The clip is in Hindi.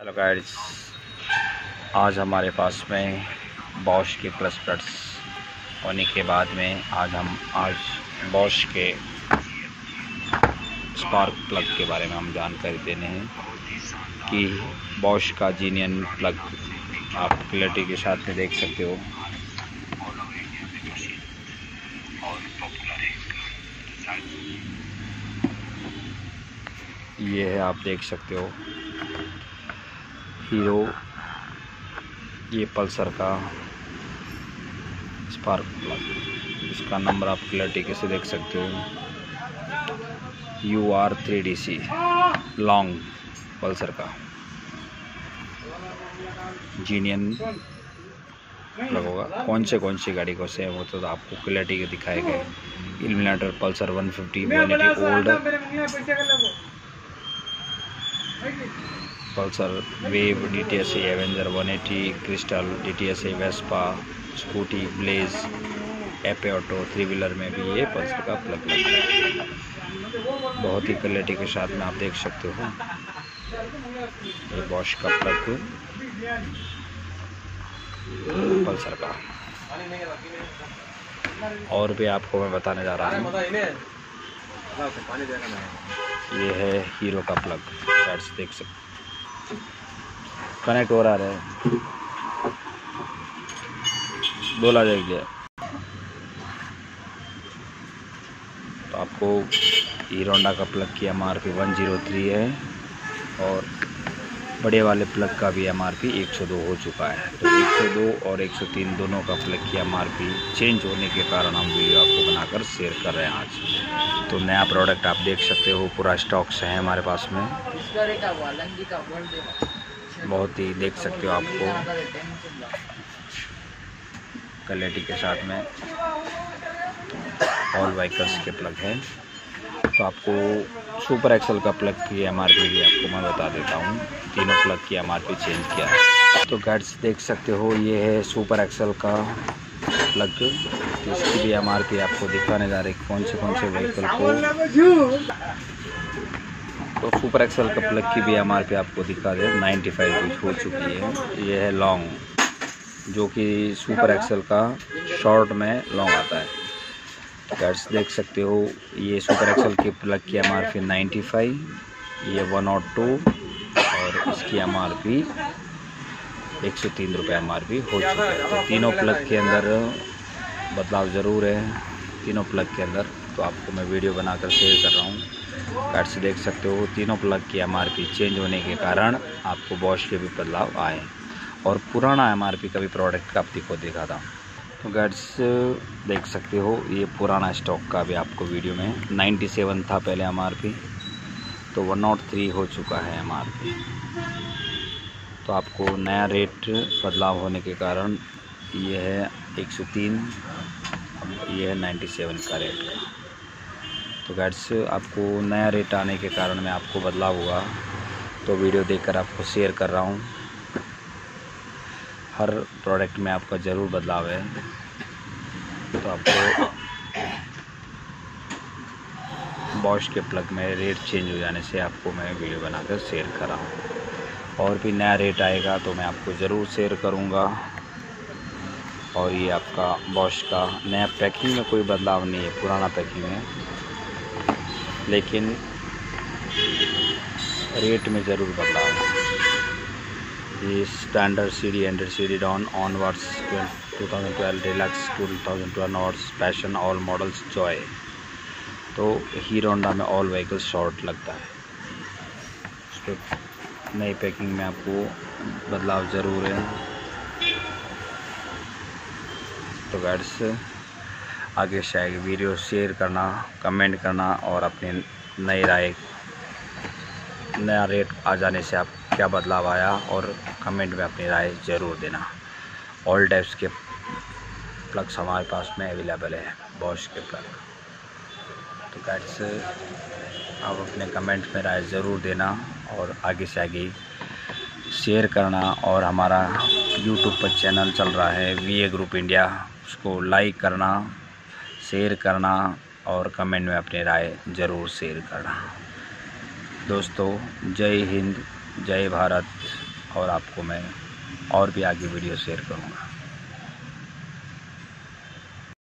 हेलो गाइड्स आज हमारे पास में बॉश के प्लस प्लस होने के बाद में आज हम आज बॉश के स्पार्क प्लग के बारे में हम जानकारी देने हैं कि बॉश का जीनियन प्लग आप क्लैरिटी के साथ में देख सकते हो। ये है आप देख सकते हो। हीरो ये पल्सर का स्पार्क प्लग इसका नंबर आप क्लैरिटी कैसे देख सकते हो? U R three D C long Pulsar का। जीनियन प्लग होगा कौन से, कौन सी गाड़ी को से वो तो आपको क्लैरिटी के दिखाए गए। Pulsar 150 fifty old Pulsar wave D T S Avenger one eighty Crystal D T S Vespa Scooty Blaze Ape auto three wheeler में भी ये पल्सर का प्लग लगता है। बहुत ही क्वालिटी के साथ में आप देख सकते हो। ये बॉश का प्लग पल्सर का। और भी आपको मैं बताने जा रहा हूँ। ये है हीरो का प्लग देख सकते कनेक्ट हो रहा है। बोला जाएगा तो आपको हीरोडा का प्लग किया एम वन ज़ीरो थ्री है। और बड़े वाले प्लग का भी एम एक सौ दो हो चुका है। तो एक सौ दो और एक सौ तीन दोनों का प्लग की एम आर पी चेंज होने के कारण हम वीडियो आपको बनाकर शेयर कर रहे हैं आज। तो नया प्रोडक्ट आप देख सकते हो, पूरा स्टॉक से है हमारे पास में। बहुत ही देख सकते हो आपको। क्वालिटी के साथ में। ऑल वाइकल्स के प्लग हैं। तो आपको सुपर एक्सल का प्लग की एमआरपी भी आपको मैं बता देता हूँ। तीनों प्लग की एमआरपी चेंज किया है। तो गाइड्स देख सकते हो, ये है सुपर एक्सल का प्लग तो इसकी भी एमआरपी आपको दिखाने जा रही कौन से कौन से व्हीकल को। तो सुपर एक्सल का प्लग की भी एमआरपी आपको दिखा दे। 95 फाइव हो चुकी है। ये है लॉन्ग जो कि सुपर एक्सल का शॉर्ट में लॉन्ग आता है। गैट्स देख सकते हो, ये सुपर एक्सल के प्लग की M R P ninety five ये वन और टू और इसकी एम आर पी एक सौ तीन रुपये एम आर पी हो चुका है। तो तीनों प्लग के अंदर बदलाव ज़रूर है, तीनों प्लग के अंदर। तो आपको मैं वीडियो बनाकर शेयर कर रहा हूँ। कार्ड से देख सकते हो, तीनों प्लग की एमआरपी चेंज होने के कारण आपको बॉश के भी बदलाव आए और पुराना एमआरपी का भी प्रोडक्ट का आपको देखा था। तो गाइड्स देख सकते हो, ये पुराना स्टॉक का भी आपको वीडियो में 97 था पहले एमआरपी तो 103 हो चुका है एमआरपी तो आपको नया रेट बदलाव होने के कारण ये है 103 ये है 97 का रेट का तो गैड्स आपको नया रेट आने के कारण में आपको बदलाव हुआ तो वीडियो देखकर आपको शेयर कर रहा हूँ। हर प्रोडक्ट में आपका ज़रूर बदलाव है। तो आपको बॉश के प्लग में रेट चेंज हो जाने से आपको मैं वीडियो बनाकर शेयर कर रहा हूँ। और भी नया रेट आएगा तो मैं आपको ज़रूर शेयर करूँगा। और ये आपका बॉश का नया पैकिंग में कोई बदलाव नहीं है, पुराना पैकिंग है। लेकिन रेट में ज़रूर बदलाव है। ये standard C D hundred C D down onwards two thousand twelve deluxe two thousand twelve onwards passion all models joy तो हीरो होंडा में ऑल व्हीकल शॉर्ट लगता है। उस पर नई पैकिंग में आपको बदलाव ज़रूर है। तो गाइड्स आगे शायद वीडियो शेयर करना कमेंट करना और अपनी नई राय नया रेट आ जाने से आप क्या बदलाव आया और कमेंट में अपनी राय ज़रूर देना। ऑल टाइप्स के प्लग्स हमारे पास में अवेलेबल है बॉश के प्लग तो गाइड्स आप अपने कमेंट में राय ज़रूर देना और आगे से आगे शेयर करना और हमारा यूट्यूब पर चैनल चल रहा है वी ए ग्रुप इंडिया उसको लाइक करना शेयर करना और कमेंट में अपनी राय ज़रूर शेयर करना। दोस्तों, जय हिंद। जय भारत और आपको मैं और भी आगे वीडियो शेयर करूँगा।